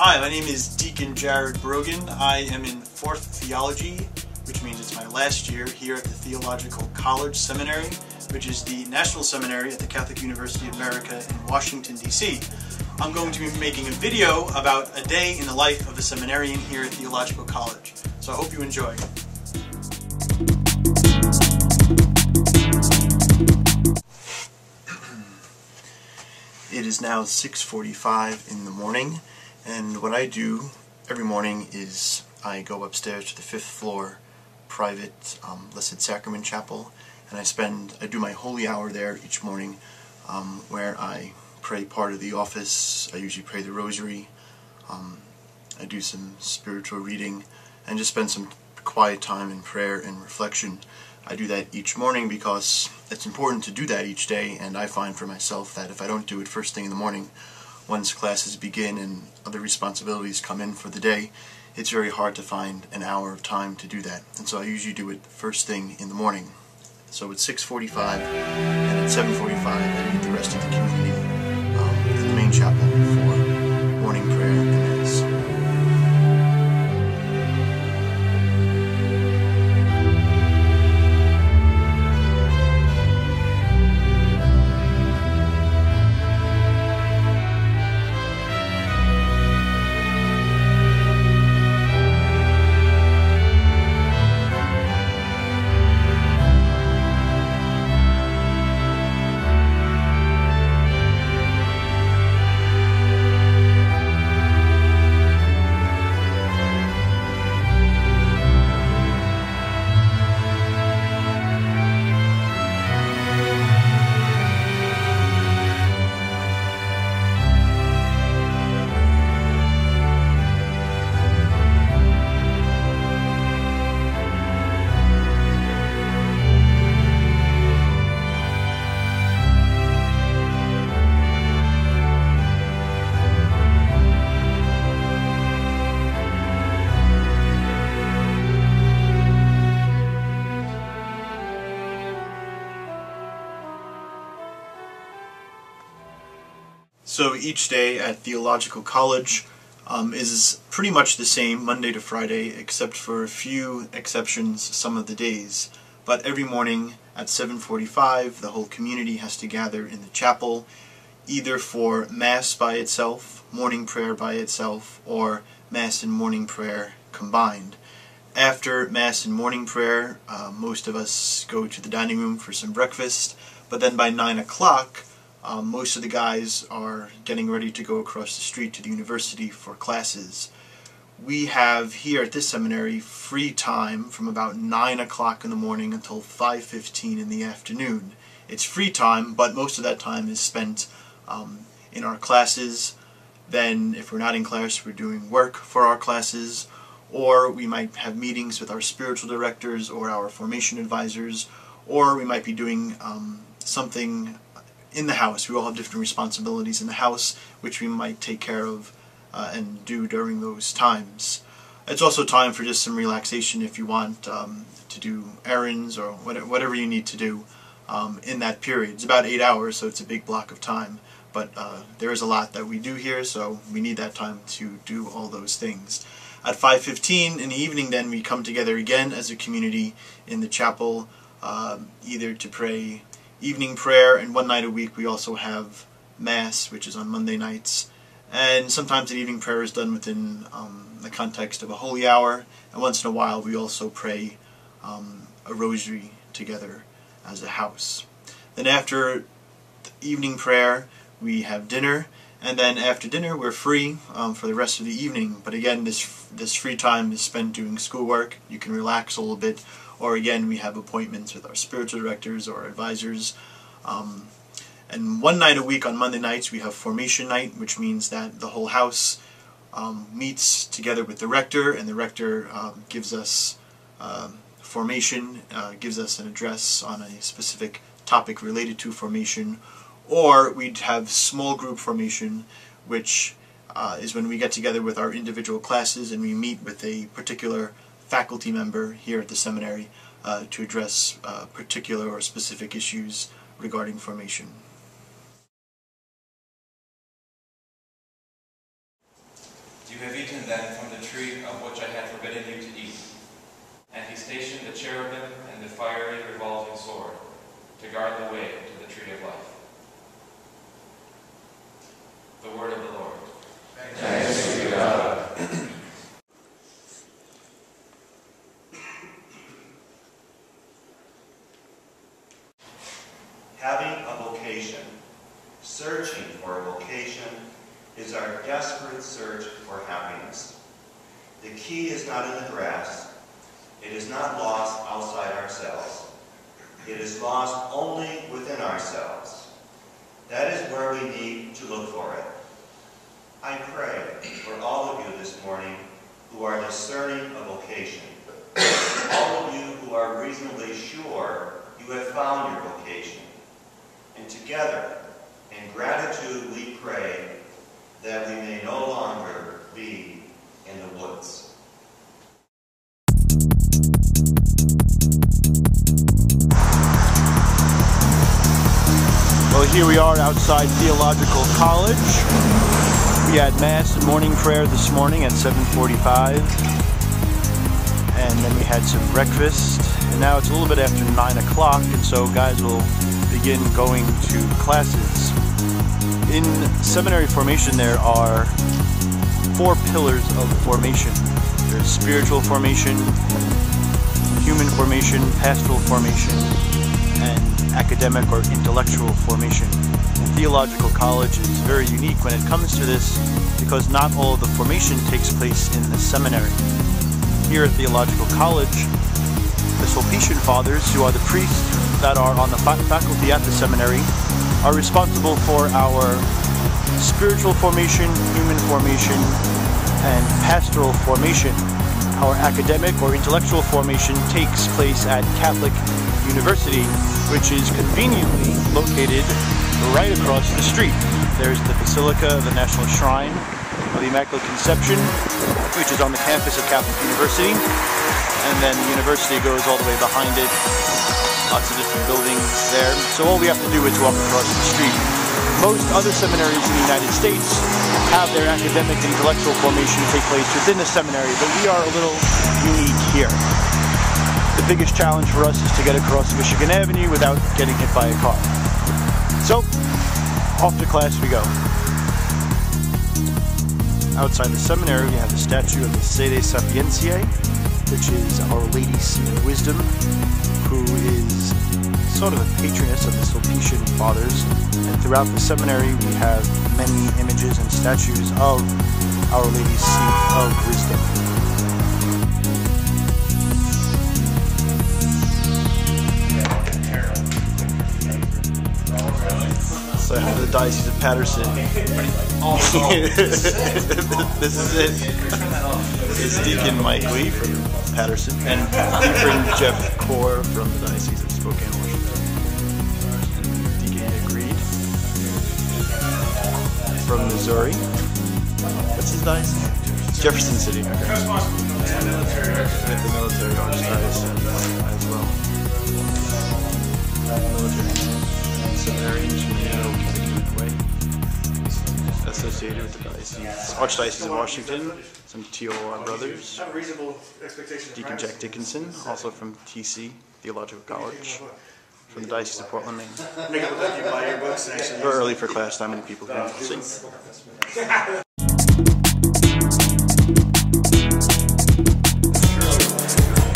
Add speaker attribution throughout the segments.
Speaker 1: Hi, my name is Deacon Jared Brogan. I am in fourth theology, which means it's my last year here at the Theological College Seminary, which is the national seminary at the Catholic University of America in Washington, D.C. I'm going to be making a video about a day in the life of a seminarian here at Theological College. So I hope you enjoy. It is now 6.45 in the morning and what I do every morning is I go upstairs to the fifth floor private um, Blessed Sacrament Chapel and I spend, I do my holy hour there each morning um, where I pray part of the office, I usually pray the rosary, um, I do some spiritual reading and just spend some quiet time in prayer and reflection. I do that each morning because it's important to do that each day and I find for myself that if I don't do it first thing in the morning once classes begin and other responsibilities come in for the day, it's very hard to find an hour of time to do that. And so I usually do it first thing in the morning. So it's 6.45 and at 7.45 I meet the rest of the community um, in the main chapel for morning prayer So each day at Theological College um, is pretty much the same Monday to Friday, except for a few exceptions some of the days. But every morning at 7.45, the whole community has to gather in the chapel, either for Mass by itself, morning prayer by itself, or Mass and morning prayer combined. After Mass and morning prayer, uh, most of us go to the dining room for some breakfast, but then by 9 o'clock, um, most of the guys are getting ready to go across the street to the university for classes. We have here at this seminary free time from about 9 o'clock in the morning until 5.15 in the afternoon. It's free time, but most of that time is spent um, in our classes. Then, if we're not in class, we're doing work for our classes, or we might have meetings with our spiritual directors or our formation advisors, or we might be doing um, something in the house. We all have different responsibilities in the house, which we might take care of uh, and do during those times. It's also time for just some relaxation if you want um, to do errands or whatever you need to do um, in that period. It's about eight hours, so it's a big block of time. But uh, there is a lot that we do here, so we need that time to do all those things. At 5.15 in the evening, then, we come together again as a community in the chapel, uh, either to pray evening prayer, and one night a week we also have Mass, which is on Monday nights. And sometimes an evening prayer is done within um, the context of a holy hour, and once in a while we also pray um, a rosary together as a house. Then after evening prayer, we have dinner, and then after dinner we're free um, for the rest of the evening. But again, this this free time is spent doing schoolwork. You can relax a little bit or again, we have appointments with our spiritual directors or advisors. Um, and one night a week on Monday nights, we have formation night, which means that the whole house um, meets together with the rector, and the rector um, gives us uh, formation, uh, gives us an address on a specific topic related to formation, or we'd have small group formation, which uh, is when we get together with our individual classes and we meet with a particular faculty member here at the seminary uh, to address uh, particular or specific issues regarding formation.
Speaker 2: You have eaten then from the tree of which I had forbidden you to eat. And he stationed the cherubim and the fiery revolving sword to guard the way to the tree of life. The word of the Lord.
Speaker 3: Thanks be to God.
Speaker 4: Having a vocation, searching for a vocation, is our desperate search for happiness. The key is not in the grass. It is not lost outside ourselves. It is lost only within ourselves. That is where we need to look for it. I pray for all of you this morning who are discerning a vocation. All of you who are reasonably sure you have found your vocation. And together, in gratitude, we pray that we may no longer be in the woods.
Speaker 1: Well, here we are outside Theological College. We had Mass and morning prayer this morning at 7.45. And then we had some breakfast. And now it's a little bit after 9 o'clock, and so guys will begin going to classes. In seminary formation, there are four pillars of formation. There's spiritual formation, human formation, pastoral formation, and academic or intellectual formation. And theological college is very unique when it comes to this because not all of the formation takes place in the seminary. Here at Theological College, the Sulpician Fathers, who are the priests that are on the faculty at the seminary, are responsible for our spiritual formation, human formation, and pastoral formation. Our academic or intellectual formation takes place at Catholic University, which is conveniently located right across the street. There's the Basilica the National Shrine of the Immaculate Conception, which is on the campus of Catholic University. And then the university goes all the way behind it. Lots of different buildings there. So all we have to do is walk across the street. Most other seminaries in the United States have their academic and intellectual formation take place within the seminary, but we are a little unique here. The biggest challenge for us is to get across Michigan Avenue without getting hit by a car. So, off to class we go. Outside the seminary, we have the statue of the Sede Sapientiae, which is Our Lady Seat of Wisdom, who is sort of a patroness of the Sulpician Fathers. And throughout the seminary, we have many images and statues of Our Lady Seat of Wisdom. So I have the Diocese of Paterson. this is it. It's Deacon Mike Lee from Paterson and Deacon Jeff Core from the Diocese of Spokane, Washington. And Deacon Nick Reed from Missouri. What's his diocese? Jefferson City. Okay. And the military archdiocese as well. Military seminary in Chimino, Connecticut Way. Associated with the diocese. Archdiocese of Washington, some TOR brothers. Deacon Jack Dickinson, also from TC, Theological College. From the Diocese of Portland, Maine. Very early for class time, many people here. See.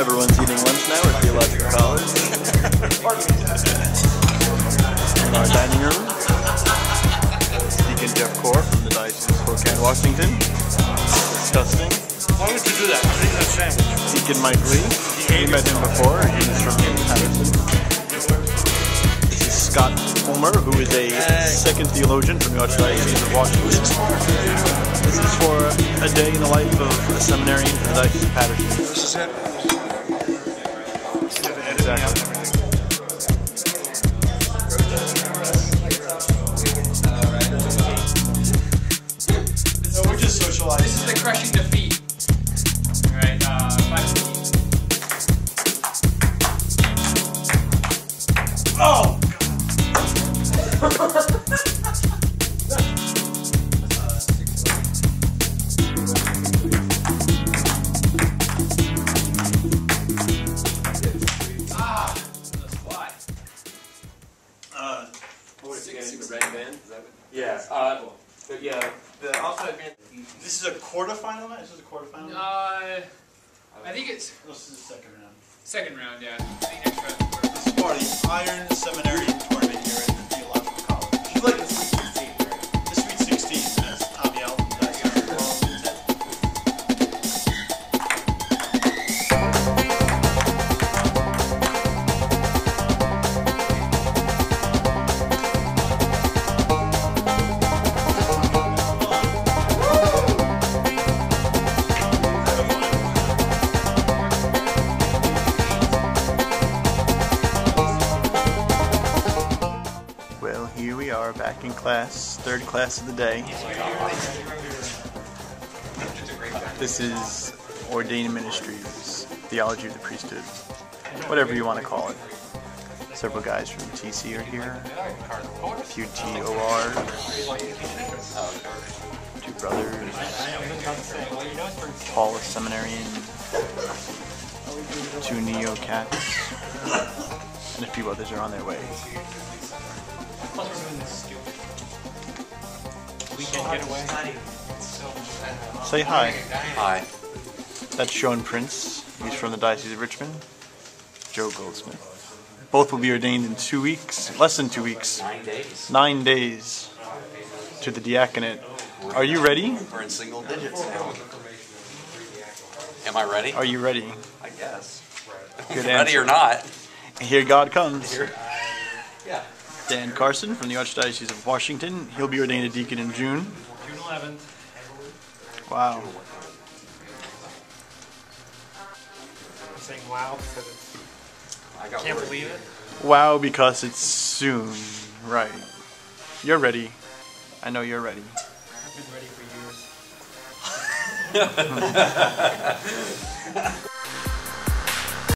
Speaker 1: Everyone's eating lunch now at Theological College. Our dining room. Jeff Core from the Diocese of Spokane, Washington. Disgusting.
Speaker 5: Why would you do that? I'm eating a sandwich.
Speaker 1: Deacon Mike Lee. We met him before. He's from Paterson. This is Scott Homer, who is a second theologian from the Archdiocese of Washington. This is for a day in the life of a seminarian from the Diocese of Paterson.
Speaker 5: This is it.
Speaker 1: Exactly. Quarterfinal match? This is a quarterfinal?
Speaker 6: Uh, I think it's
Speaker 1: This is the second round.
Speaker 6: second round, yeah. I think next round.
Speaker 1: This is Iron Seminary in class, third class of the day. This is Ordained Ministries, Theology of the Priesthood, whatever you want to call it. Several guys from TC are here, a few GOR, two brothers, Paulist Seminarian, two Neo Cats, and a few others are on their way.
Speaker 6: Weekend getaway.
Speaker 1: Say hi.
Speaker 7: Hi.
Speaker 1: That's Sean Prince. He's from the Diocese of Richmond. Joe Goldsmith. Both will be ordained in two weeks, less than two weeks,
Speaker 7: Nine days.
Speaker 1: nine days to the diaconate. Are you ready?
Speaker 7: We're in single digits now. Am I ready?
Speaker 1: Are you ready?
Speaker 7: I guess.
Speaker 1: Good
Speaker 7: ready
Speaker 1: answer.
Speaker 7: or not?
Speaker 1: Here God comes.
Speaker 7: Yeah.
Speaker 1: Dan Carson from the Archdiocese of Washington. He'll be ordained a deacon in June.
Speaker 6: June 11th.
Speaker 1: Wow.
Speaker 6: I'm saying wow because it's,
Speaker 7: I
Speaker 6: can't believe it.
Speaker 1: Wow, because it's soon. Right. You're ready. I know you're ready.
Speaker 6: I've been ready for years.